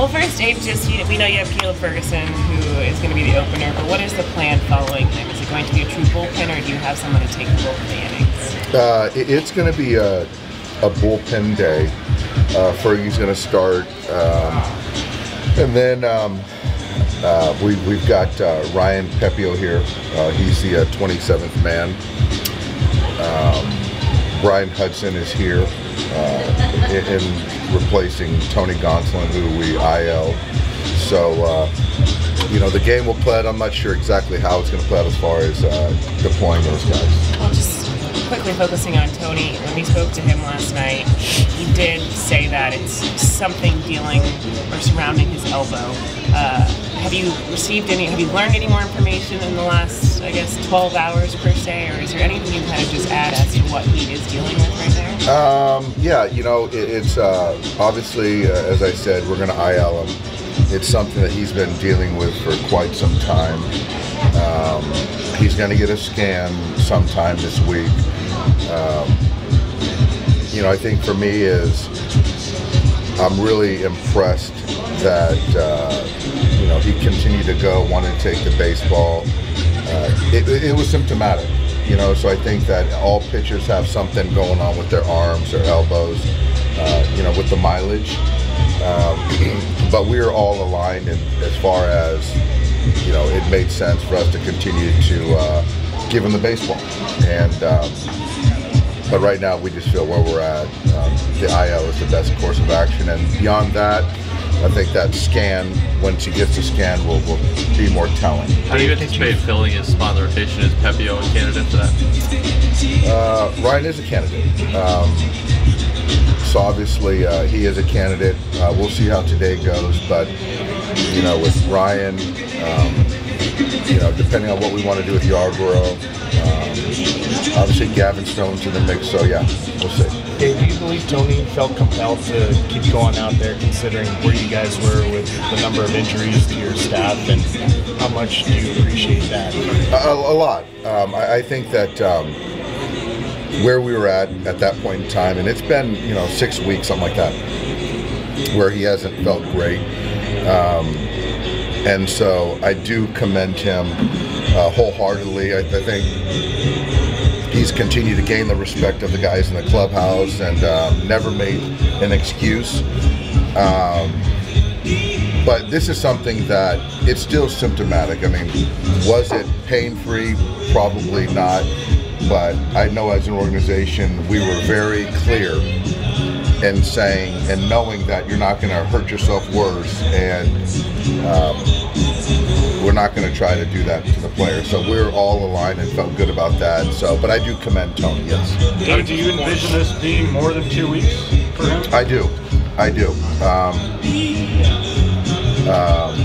Well, first, Dave, just you, we know you have Caleb Ferguson, who is going to be the opener. But what is the plan following him? Is it going to be a true bullpen, or do you have someone to take the bulk innings? Uh, it- it's going to be a, a bullpen day. Uh, Fergie's going to start, um, and then um, uh, we, we've got uh, Ryan Pepiot here. Uh, he's the uh, 27th man. Um, Bryan Hudson is here uh, in replacing Tony Gonsolin, who we IL. So, uh, you know, the game will play out. I'm not sure exactly how it's going to play out as far as uh, deploying those guys. Quickly focusing on Tony. When we spoke to him last night, he did say that it's something dealing or surrounding his elbow. Uh, have you received any? Have you learned any more information in the last, I guess, 12 hours per se, or is there anything you can kind of just add as to what he is dealing with right now? Um, yeah, you know, it, it's uh, obviously, uh, as I said, we're going to IL him. It's something that he's been dealing with for quite some time. Um, he's going to get a scan sometime this week. Um, you know, I think for me is I'm really impressed that uh, you know he continued to go, wanted to take the baseball. Uh, it, it was symptomatic, you know. So I think that all pitchers have something going on with their arms, their elbows, uh, you know, with the mileage. Um, but we are all aligned, in, as far as you know, it made sense for us to continue to uh, give him the baseball. And um, but right now, we just feel where we're at. Um, the IL is the best course of action, and beyond that, I think that scan, once he gets the scan, will, will be more telling. How do you anticipate filling his spot in the rotation? Is Pepiot a candidate for that? Uh, Ryan is a candidate. Um, so obviously, uh, he is a candidate. Uh, we'll see how today goes, but you know, with Ryan, um, you know, depending on what we want to do with Yarbrough, um, obviously Gavin Stone's in the mix. So yeah, we'll see. Dave, do you believe Tony felt compelled to keep going out there considering where you guys were with the number of injuries to your staff and how much do you appreciate that? A, a lot. Um, I, I think that um, where we were at at that point in time, and it's been you know six weeks, something like that, where he hasn't felt great. Um, and so I do commend him uh, wholeheartedly. I, I think he's continued to gain the respect of the guys in the clubhouse and um, never made an excuse. Um, but this is something that it's still symptomatic. I mean, was it pain free? Probably not. But I know as an organization, we were very clear in saying and knowing that you're not going to hurt yourself worse, and um, we're not going to try to do that to the players. So we're all aligned and felt good about that. So, but I do commend Tony. Yes, Dave, do you envision this being more than two weeks for him? I do. I do. Um, um,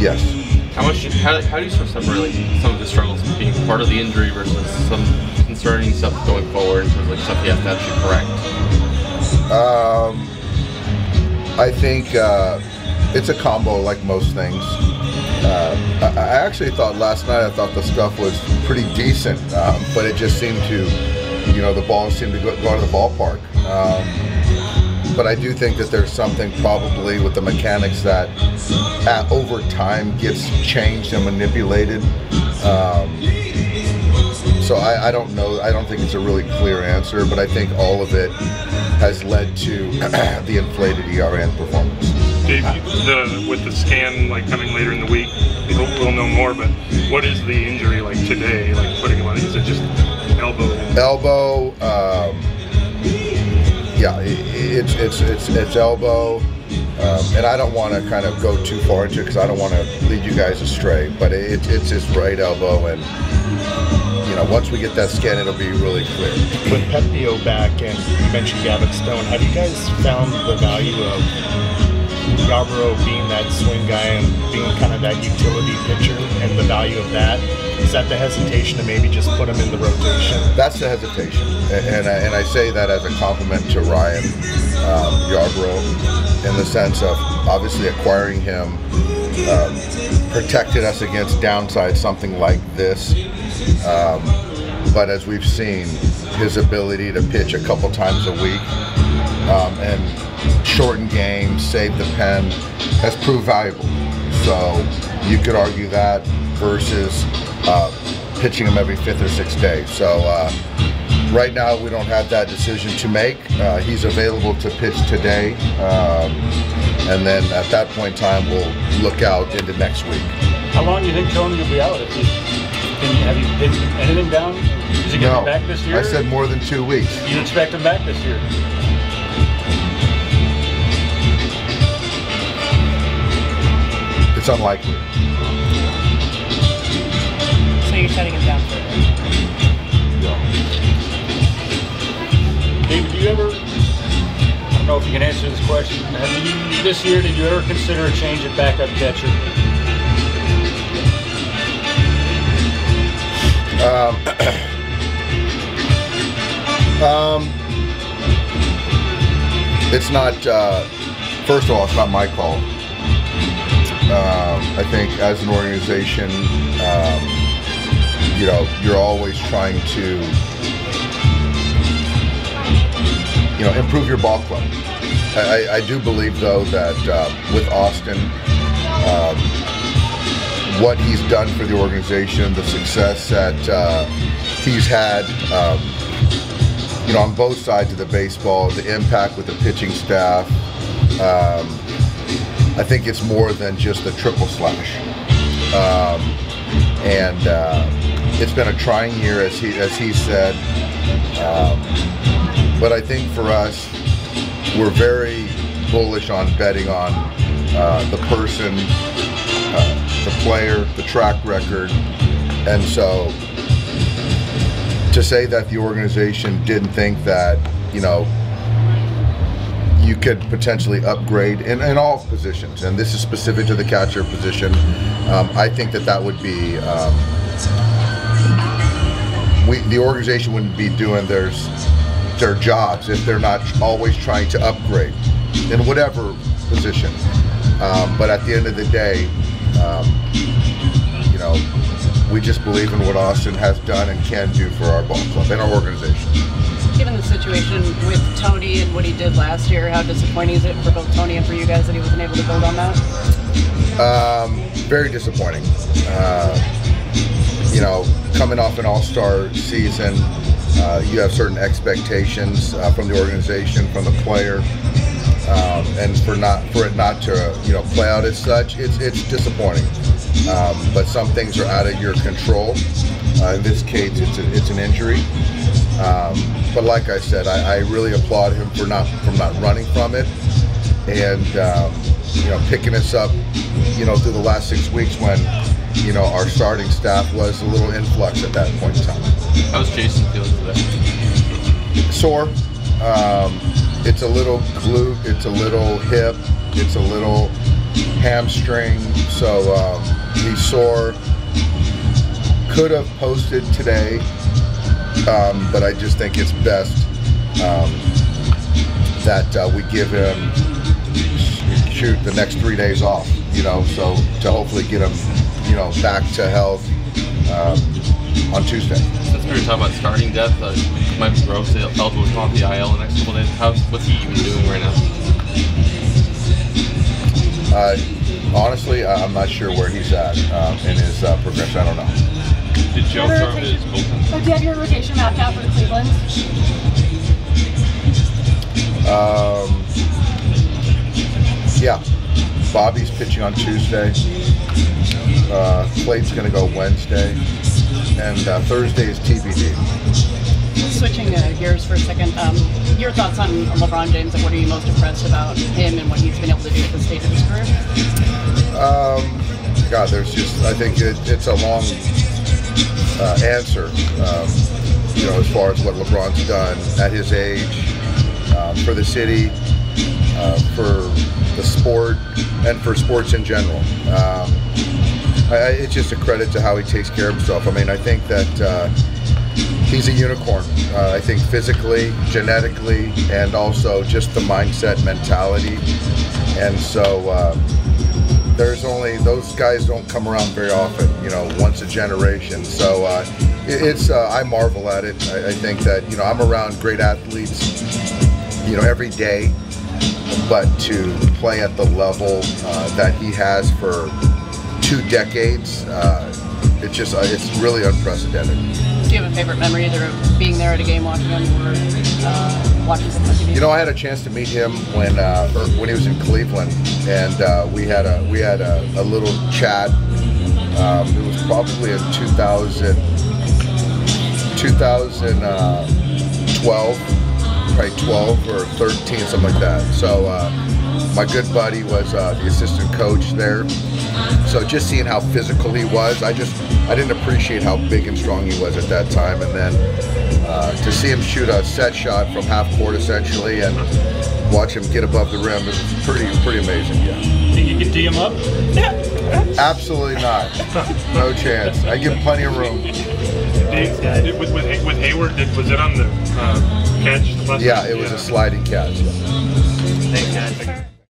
yes. How much? How, how do you sort of separate like, some of the struggles being part of the injury versus some concerning stuff going forward in terms of like stuff you have to actually correct? Um, I think uh, it's a combo like most things. Uh, I, actually thought last night I thought the stuff was pretty decent, um, but it just seemed to, you know, the ball seemed to go, go of the ballpark. Um, but I do think that there's something probably with the mechanics that at, over time gets changed and manipulated. Um, so I, I don't know. I don't think it's a really clear answer, but I think all of it has led to the inflated ERN performance. Dave, the, with the scan like coming later in the week, we'll, we'll know more. But what is the injury like today? Like putting him on? Is it just elbow? Elbow. Um, yeah, it's it's it's it's elbow, um, and I don't want to kind of go too far into it because I don't want to lead you guys astray. But it, it's his right elbow, and you know once we get that scan, it'll be really clear. With Pepiot back and you mentioned Gavin Stone, have you guys found the value of Yarbrough being that swing guy and being kind of that utility pitcher and the value of that? Is that the hesitation to maybe just put him in the rotation? That's the hesitation, and and I, and I say that as a compliment to Ryan um, Yarbrough, in the sense of obviously acquiring him um, protected us against downside, something like this. Um, but as we've seen, his ability to pitch a couple times a week um, and shorten games, save the pen, has proved valuable. So you could argue that versus uh, pitching him every fifth or sixth day. So uh, right now we don't have that decision to make. Uh, he's available to pitch today, um, and then at that point in time we'll look out into next week. How long do you think Tony will be out? If you, can you, have you pinned anything down? Is he going to No, be back this year? I said more than two weeks. You expect him back this year? It's unlikely. David, do you ever? I don't know if you can answer this question. Have you this year? Did you ever consider a change at backup catcher? Um, it's not. Uh, first of all, it's not my call. Um, I think as an organization, um, you know, you're always trying to, you know, improve your ball club. I, I- do believe, though, that uh, with Austin, um, what he's done for the organization, the success that uh, he's had, um, you know, on both sides of the baseball, the impact with the pitching staff. Um, I think it's more than just a triple slash. Um, and uh, it's been a trying year, as he as he said. But I think for us, we're very bullish on betting on uh, the person, uh, the player, the track record, and so to say that the organization didn't think that you know you could potentially upgrade in, in all positions, and this is specific to the catcher position. Um, I think that that would be um, we the organization wouldn't be doing their their jobs if they're not always trying to upgrade in whatever position. Um, but at the end of the day, um, you know, we just believe in what Austin has done and can do for our ball club and our organization. Given the situation with Tony and what he did last year, how disappointing is it for both Tony and for you guys that he wasn't able to build on that? Um, very disappointing. Uh, you know, coming off an all-star season, uh, you have certain expectations uh, from the organization, from the player, um, and for not for it not to you know play out as such, it's it's disappointing. Um, but some things are out of your control. Uh, in this case, it's a, it's an injury. Um, but like I said, I, I really applaud him for not from not running from it and um, you know picking us up you know through the last six weeks when you know our starting staff was a little influx at that point in time How's Jason feeling today? sore um, it's a little glute it's a little hip it's a little hamstring so um, he's sore could have posted today um, but I just think it's best um, that uh, we give him shoot the next three days off. You know, so to hopefully get him, you know, back to health um, on Tuesday. Since we were talking about starting depth, uh, Mike Grove eligible to come off the IL the next couple days. How's what's he even doing right now? Uh, honestly, I- I'm not sure where he's at um, in his uh, progression. I don't know. Did Joe start his bullpen? Oh, do you have your rotation mapped out for Cleveland? Um, yeah, Bobby's pitching on Tuesday. Uh, Slate's going to go Wednesday, and uh, Thursday is TBD. Switching uh, gears for a second, um, your thoughts on LeBron James and what are you most impressed about him and what he's been able to do at the stage of his career? Um, God, there's just I think it, it's a long uh, answer. Um, you know, as far as what LeBron's done at his age um, for the city, uh, for the sport, and for sports in general. Um, I, it's just a credit to how he takes care of himself. I mean, I think that uh, he's a unicorn. Uh, I think physically, genetically, and also just the mindset, mentality, and so. Uh, there's only those guys don't come around very often, you know, once a generation. So uh, it, it's uh, I marvel at it. I, I think that you know I'm around great athletes you know, every day. But to play at the level uh, that he has for two decades, uh, it's just uh, it's really unprecedented. Do you have a favorite memory either of being there at a game watching him or uh, watching some on You know, I had a chance to meet him when uh, when he was in Cleveland, and uh, we had a we had a, a little chat. Um, it was probably in 2000, 2012, probably 12 or 13, something like that. So uh, my good buddy was uh, the assistant coach there. So just seeing how physical he was, I just I didn't appreciate how big and strong he was at that time, and then uh, to see him shoot a set shot from half court essentially and watch him get above the rim, is pretty pretty amazing. Yeah, Think you can tee him up? absolutely not, no chance. I give plenty of room. Yeah. did with, with, with Heyward, did, was it on the uh, catch? yeah, it was yeah. a sliding catch. Thank you.